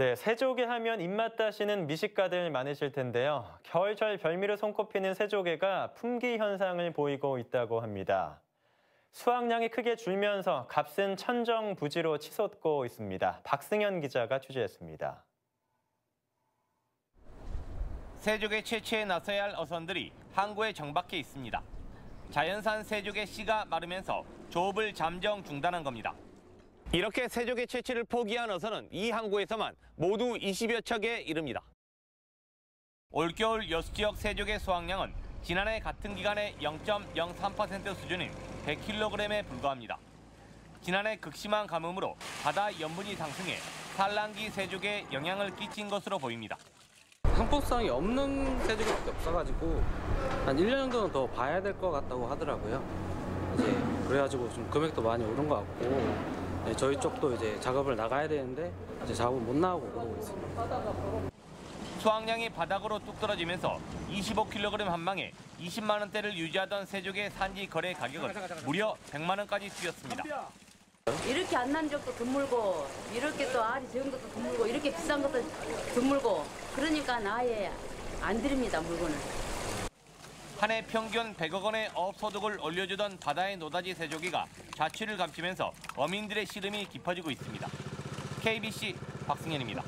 네, 새조개 하면 입맛 다시는 미식가들 많으실 텐데요. 겨울철 별미로 손꼽히는 새조개가 품귀 현상을 보이고 있다고 합니다. 수확량이 크게 줄면서 값은 천정 부지로 치솟고 있습니다. 박승현 기자가 취재했습니다. 새조개 채취에 나서야 할 어선들이 항구에 정박해 있습니다. 자연산 새조개 씨가 마르면서 조업을 잠정 중단한 겁니다. 이렇게 새조개 채취를 포기한 어선은 이 항구에서만 모두 20여 척에 이릅니다. 올겨울 여수 지역 새조개 수확량은 지난해 같은 기간의 0.03% 수준인 100kg에 불과합니다. 지난해 극심한 가뭄으로 바다 염분이 상승해 산란기 새조개에 영향을 끼친 것으로 보입니다. 상품성이 없는 새조개밖에 없어가지고 한 1년 정도는 더 봐야 될 것 같다고 하더라고요. 이제 그래가지고 좀 금액도 많이 오른 것 같고 네, 저희 쪽도 이제 작업을 나가야 되는데 이제 작업 못 나오고 그러고 있습니다. 수확량이 바닥으로 뚝 떨어지면서 25kg 한 방에 20만 원대를 유지하던 새조개 산지 거래 가격은 무려 100만 원까지 뛰었습니다. 이렇게 안 난 적도 드물고 이렇게 또 알이 적은 것도 드물고 이렇게 비싼 것도 드물고 그러니까 아예 안 드립니다 물건을. 한 해 평균 100억 원의 어업 소득을 올려주던 바다의 노다지 새조개가 자취를 감추면서 어민들의 시름이 깊어지고 있습니다. KBC 박승현입니다.